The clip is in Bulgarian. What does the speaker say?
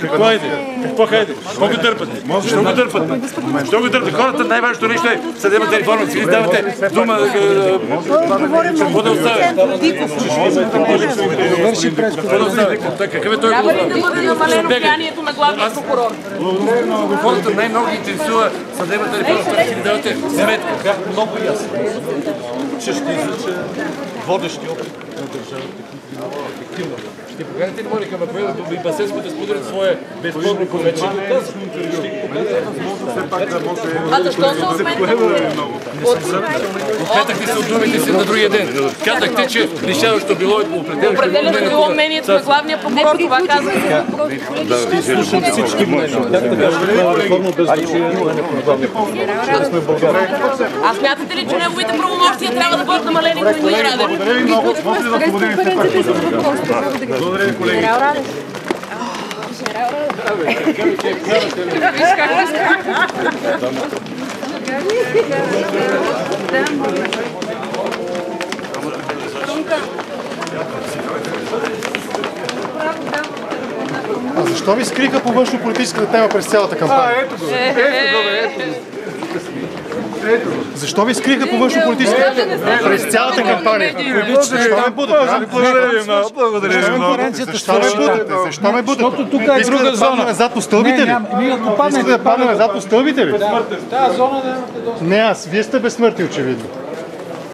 Какво хайде? Какво хайде? Колко дърпате? Що го дърпате? Що го дърпате? Хората най-важното нещо е съдебната реформа. Си давате дума какво да оставя? Какво да оставя? Така, Какъв е той Трябва ли да бъде намалено влиянието на главния прокурор? Хората най-много интересува съдебната реформа. Си давате сметка. Бях много ясен, че ще излича водещи опит на държавата, които имат ефективна Ще поканите ли Моника Макоева и Басеско да споделят свое безспорно повече? А защо се отменя? Отметахте се от думите си на другия ден. Казахте, че лишаващо било определено. Определено било мнението на главния прокурор, това казах. Слушам всички мнения. Как да кажа, това е реформа без значение на главния прокурор. Да сме в България. А смятате ли, че неговите правомощия трябва да бъдат намалени, господин Радев? Благодаря ви много. Може ли да споделим все пак? Благодаря ви, колеги. А защо ви скриха по външно-политическата тема през цялата кампания? Ето го. Ето го, ето го. Защо ви скриха по външно-политическата тема през цялата кампания? Защо ме будат? Благодаря ви много. Защо ме будете? Защо ме будете? Защото тук е друга зона. назад по стълбите ли? Искате да паднем назад по стълбите ли? тази зона да имате доста. Не аз, вие сте безсмъртни очевидно.